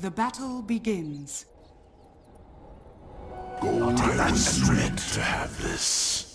The battle begins. I was meant to have this.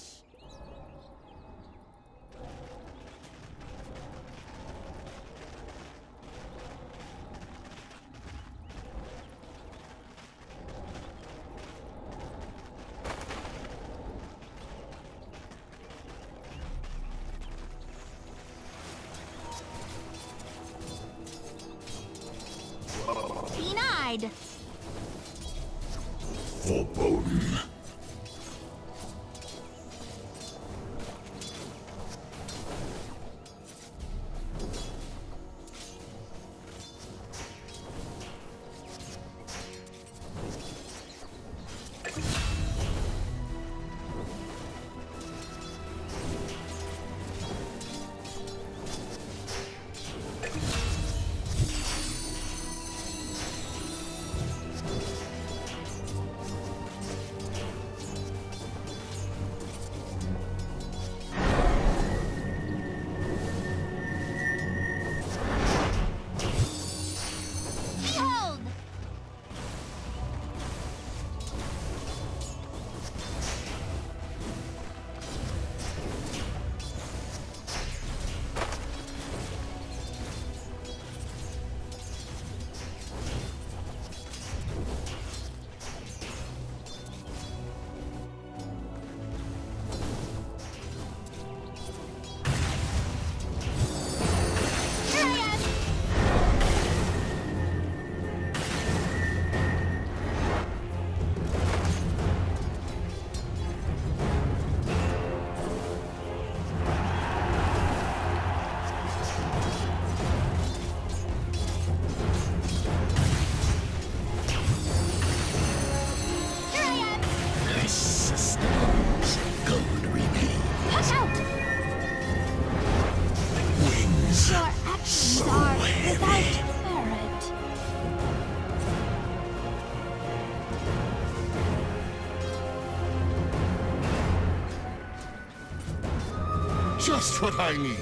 What I need.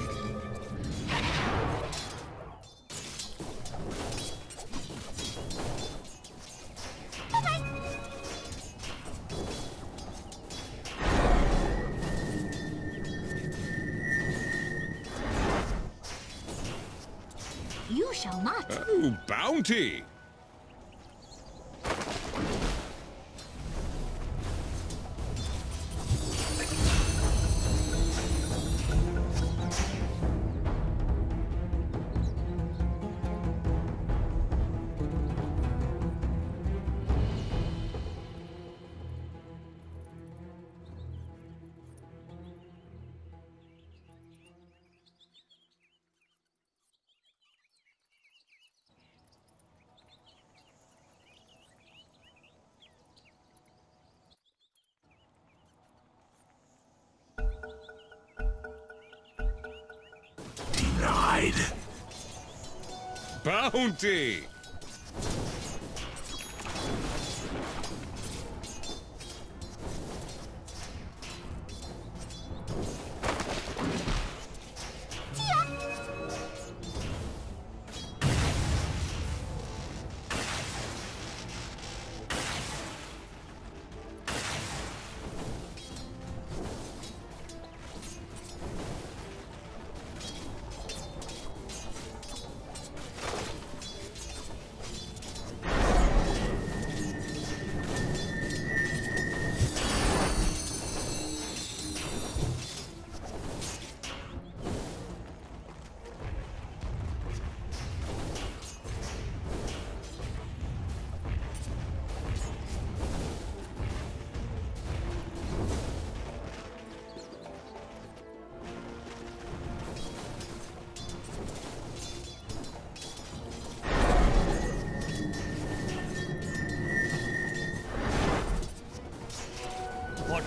You shall not. Oh, bounty! Bounty!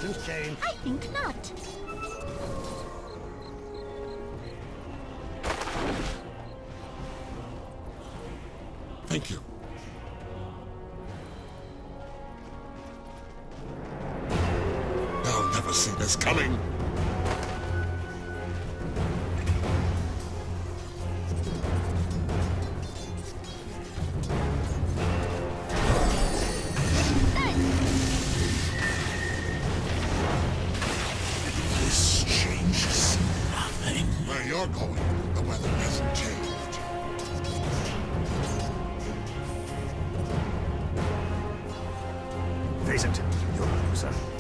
Fortune's change. I think not. Thank you. I'll never see this coming. isn't, your loser.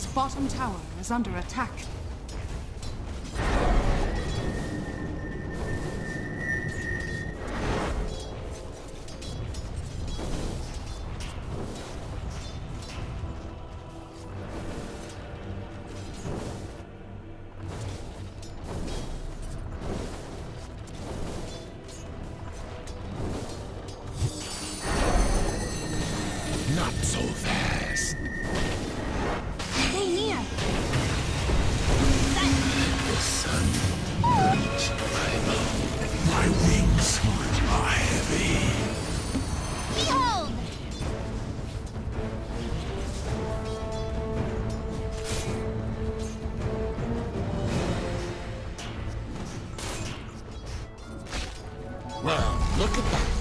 This bottom tower is under attack. Well, look at that.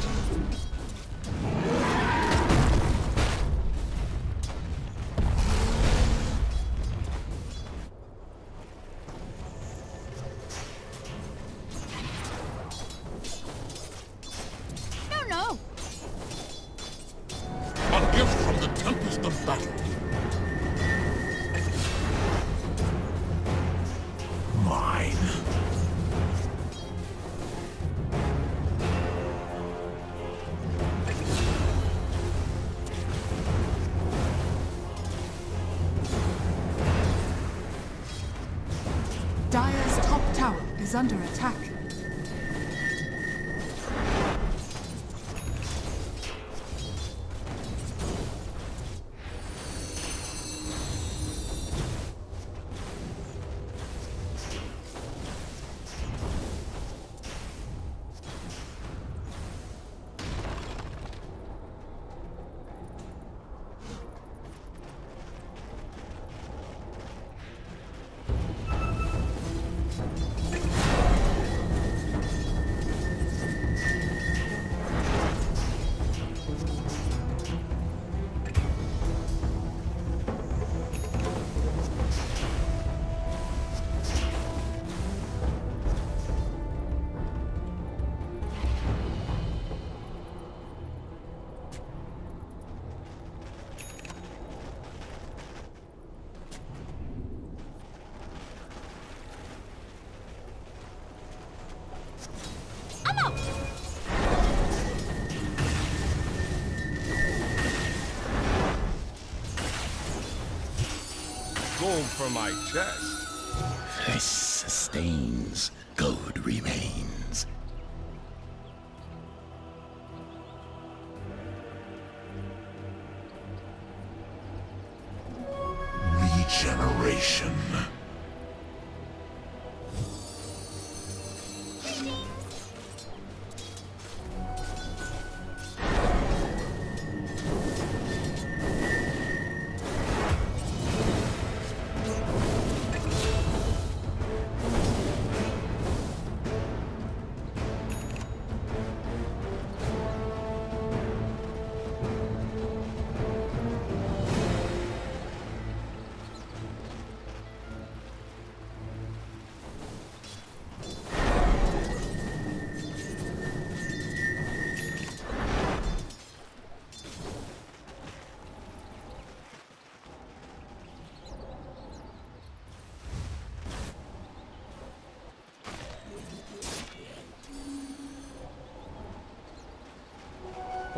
home for my check.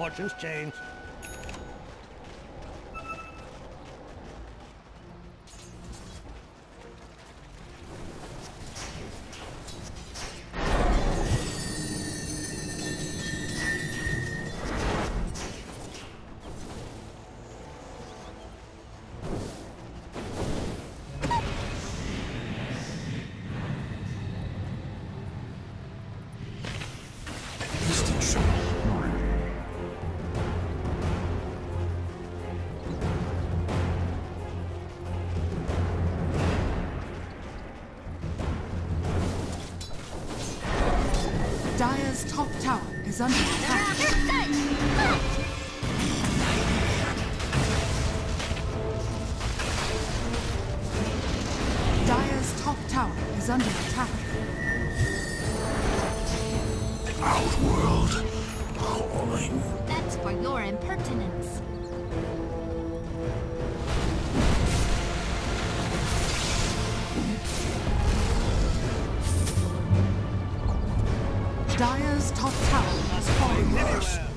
Fortune's changed. Outworld calling. That's for your impertinence. Dire's top tower has fallen.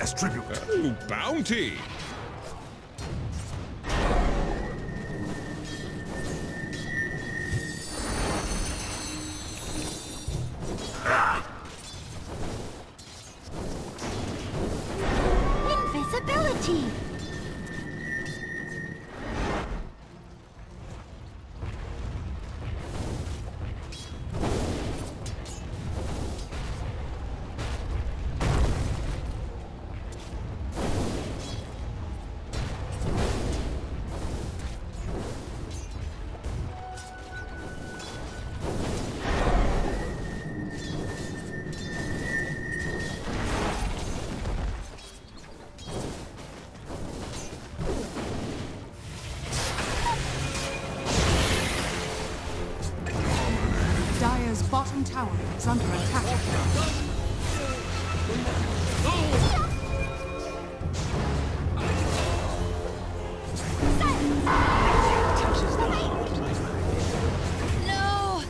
As tribute. Ooh, bounty! Tower is under attack. No!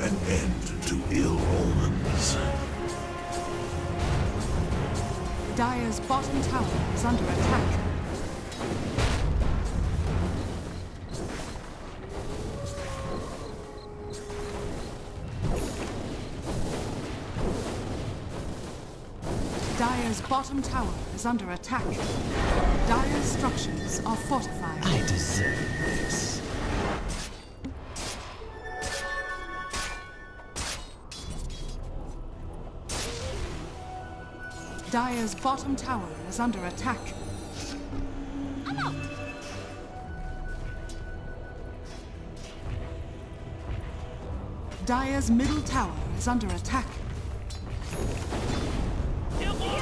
An end to ill omens. Dire's bottom tower is under attack. Dire's bottom tower is under attack. Dire's structures are fortified. I deserve this. Dire's bottom tower is under attack. I'm out! Dire's middle tower is under attack.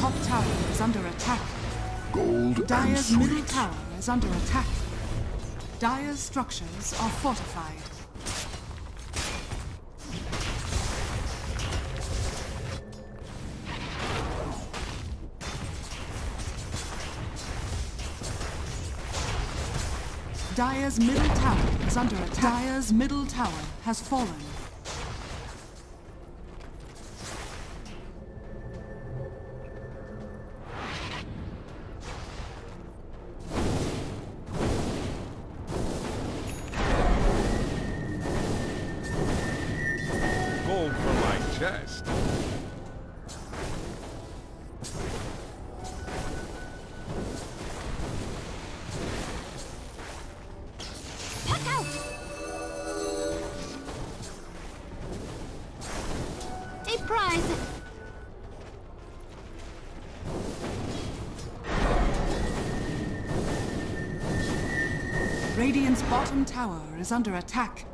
Top tower is under attack. Gold and middle tower is under attack. Dire's structures are fortified. Dire's middle tower is under attack. Dire's middle tower has fallen. Radiant's bottom tower is under attack.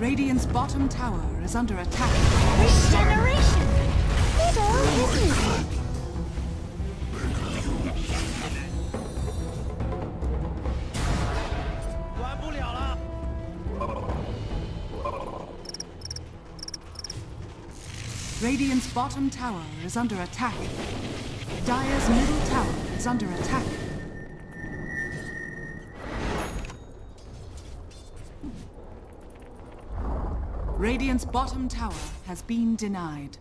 Radiant's bottom tower is under attack. Regeneration! Little isn't it? Bottom tower is under attack. Dire's middle tower is under attack. Radiant's bottom tower has been denied.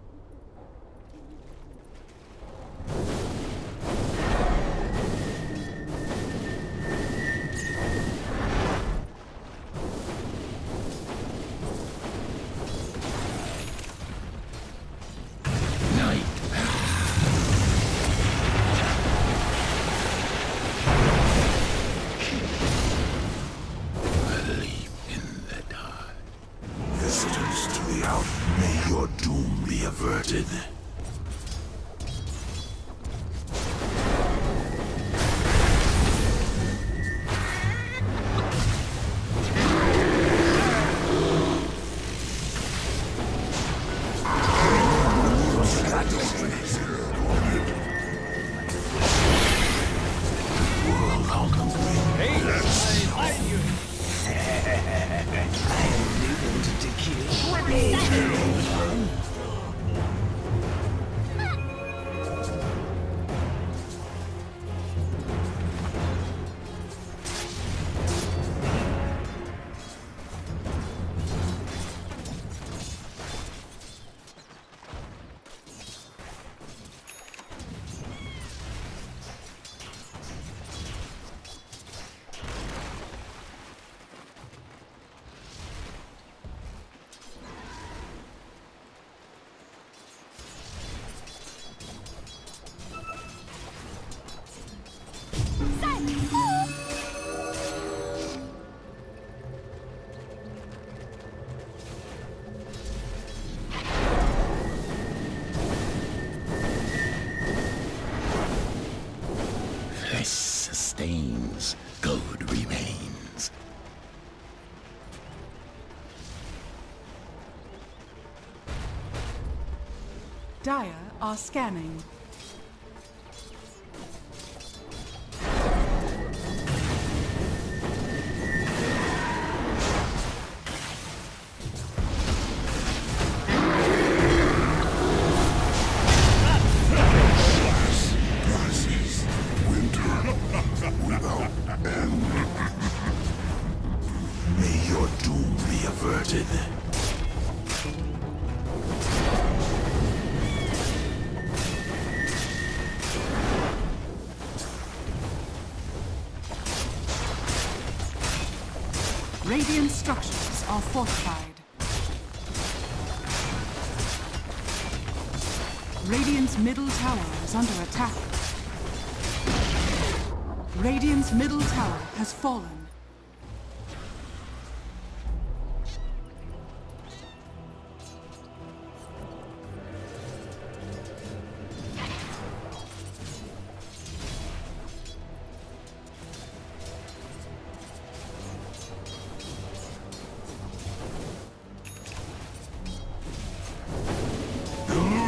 Dire are scanning.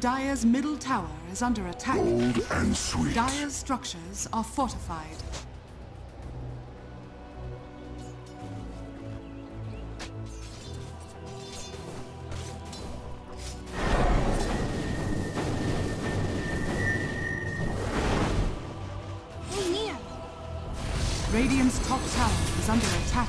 Dire's middle tower is under attack. Bold and sweet. Dire's structures are fortified. Hey. Radiant's top tower is under attack.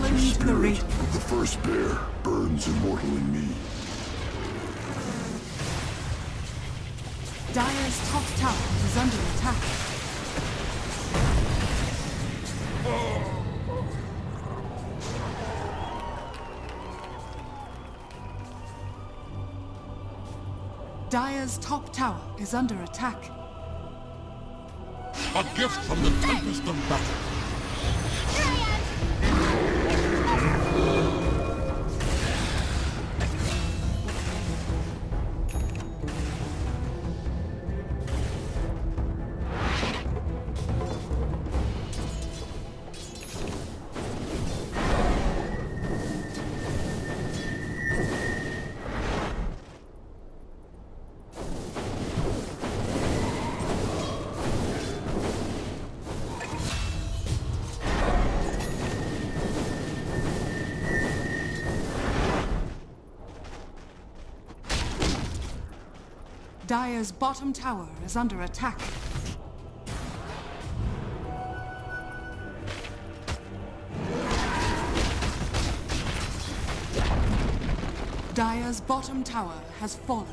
The Spirit Radiant. of the first bear burns immortal in me. Dire's top tower is under attack. Dire's top tower is under attack. A gift from the tempest of battle. Dire's bottom tower is under attack. Dire's bottom tower has fallen.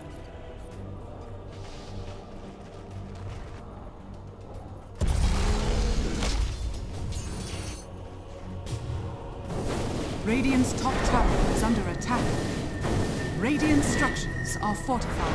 Radiant's top tower is under attack. Radiant structures are fortified.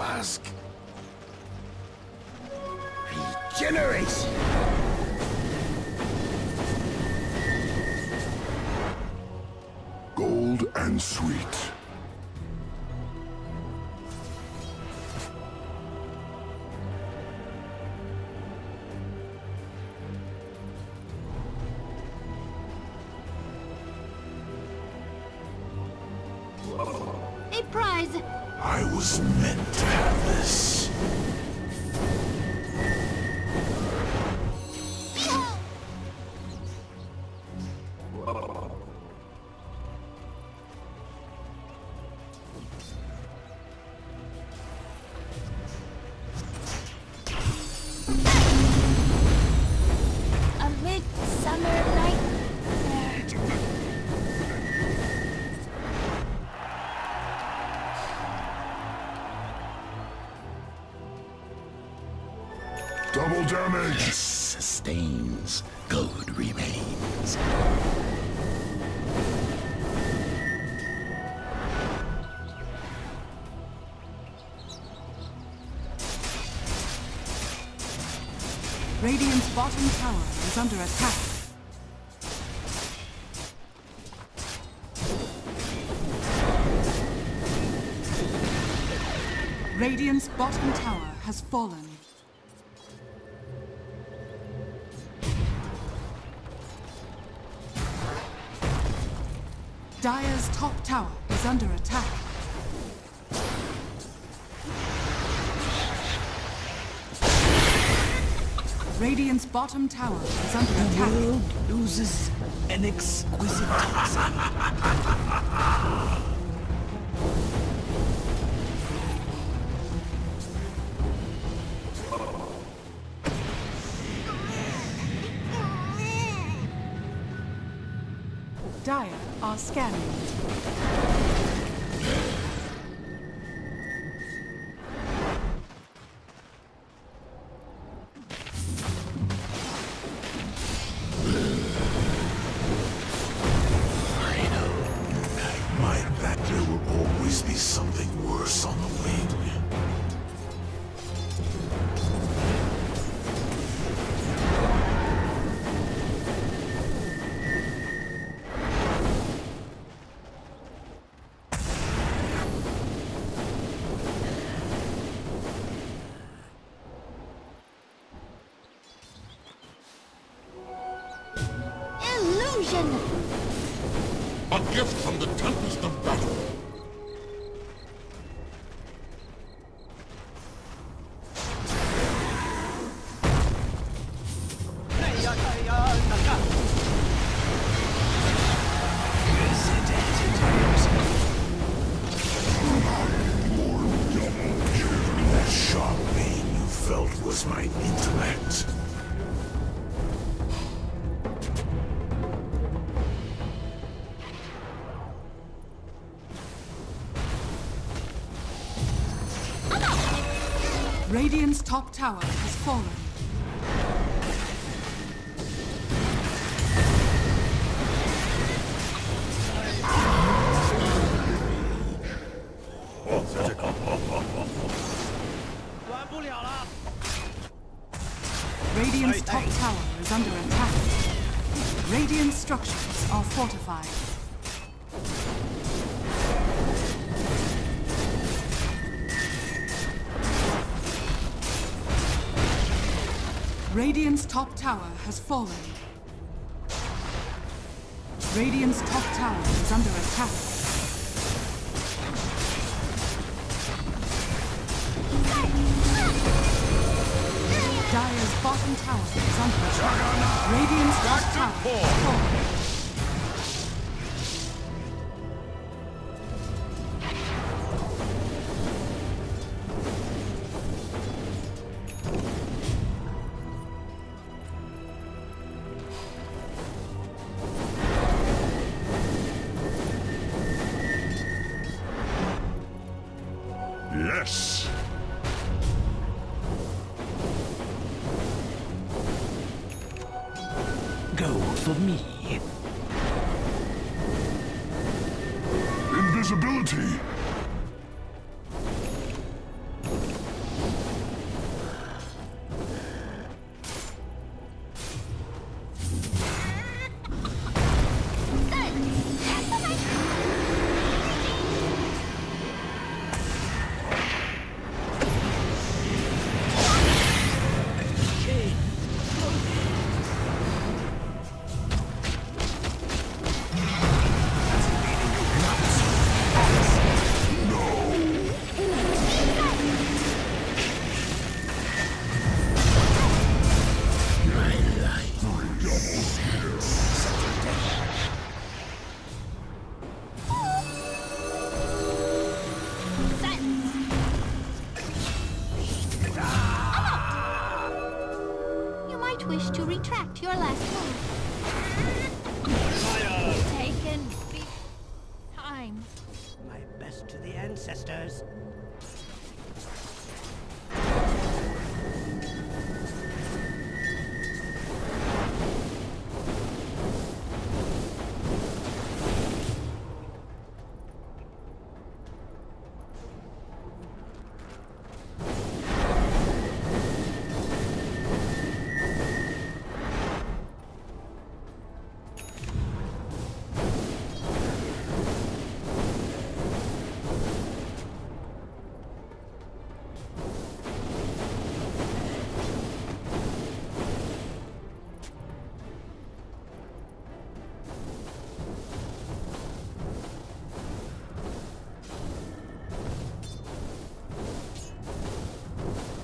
mask. Regenerate! Gold and sweet. This sustains, gold remains. Radiant's bottom tower is under attack. Radiant's bottom tower has fallen. Dire's top tower is under attack. Radiant's bottom tower is under attack. The world loses an exquisite scanning. A gift from the Tempest of Battle. Tower Radiant's top tower has fallen. Radiant's top tower is under attack. Dire's bottom tower is under attack. Radiant's top tower has fallen.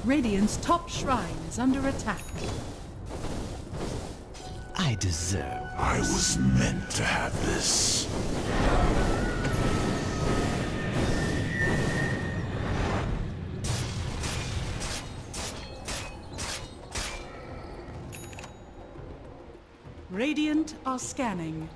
Radiant's top shrine is under attack. I deserve. I was meant to have this. Radiant are scanning.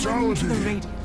Fallen Immortality. to the.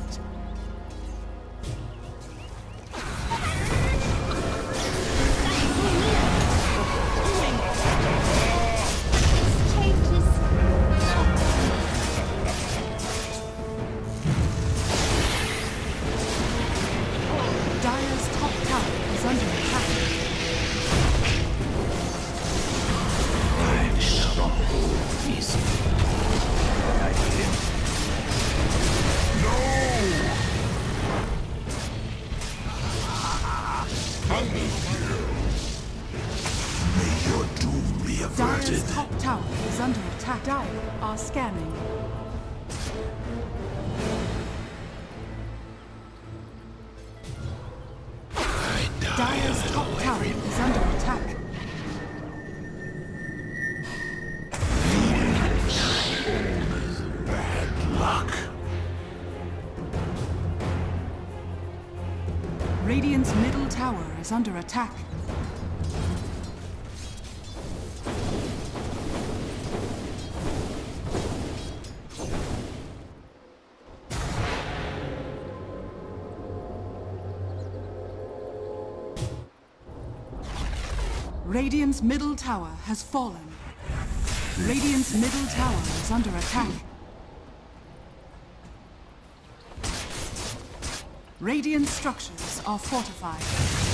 Is under attack. Radiant's middle tower has fallen. Radiant's middle tower is under attack. Radiant structures are fortified.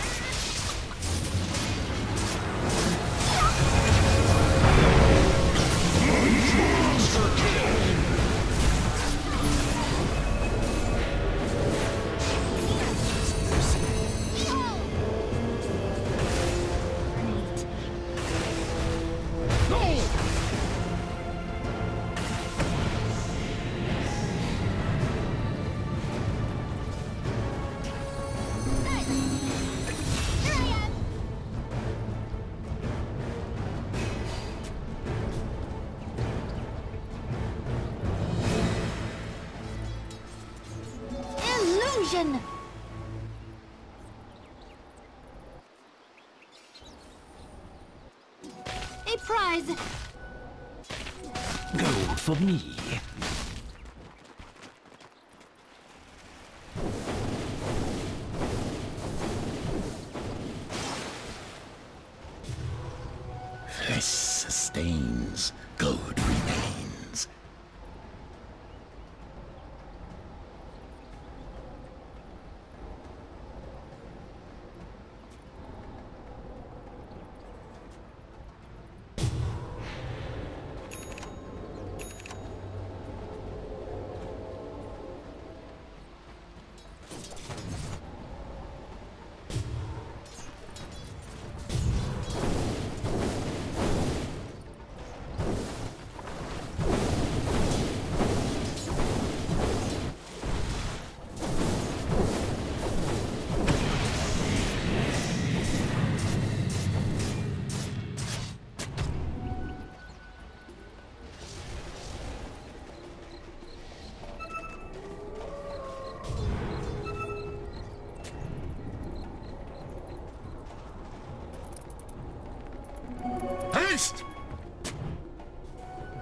A prize! Gold for me.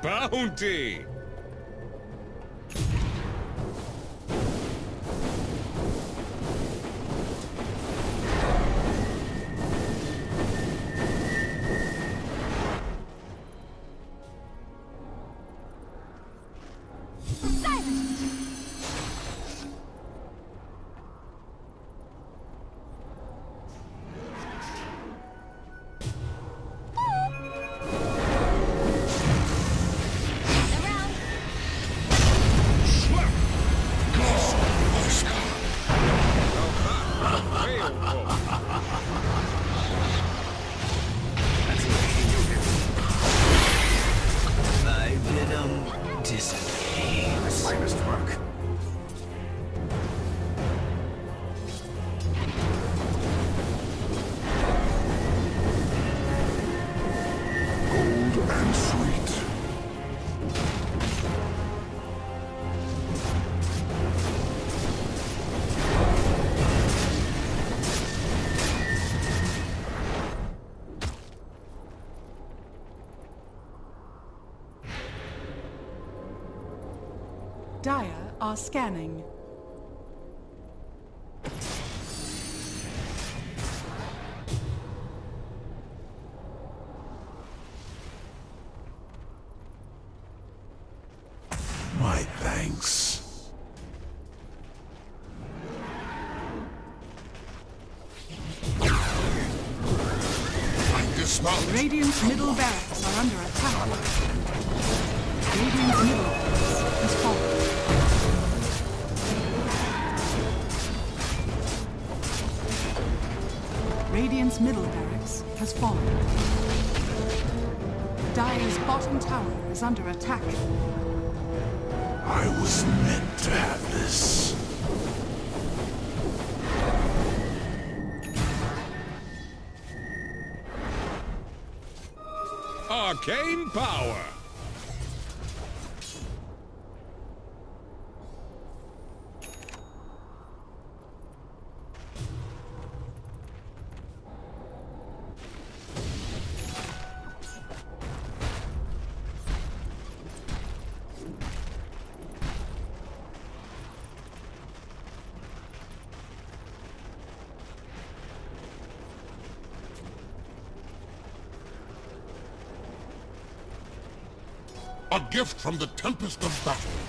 bounty! are scanning. Arcane Power. A gift from the Tempest of Battle.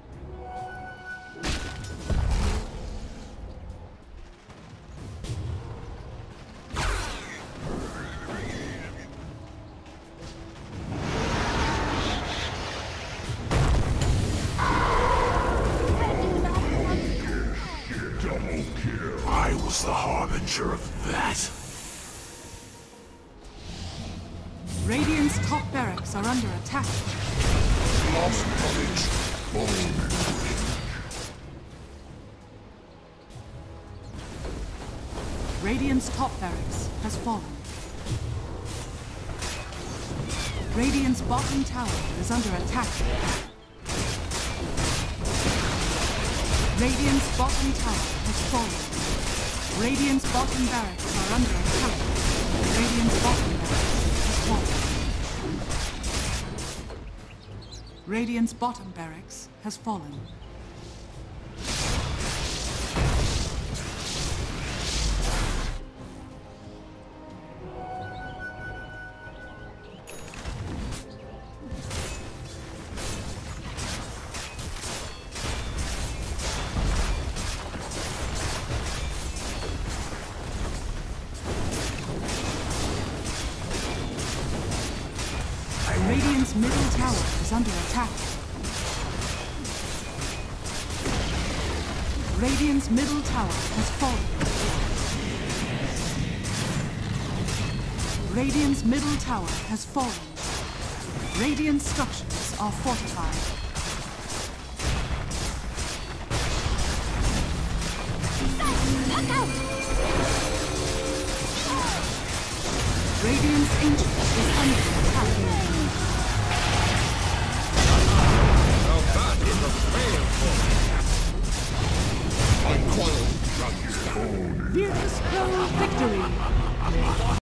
Bottom tower is under attack. Radiant's bottom tower has fallen. Radiant's bottom barracks are under attack. Radiant's bottom barracks has fallen. Radiant's bottom barracks has fallen. Has fallen. Radiant structures are fortified.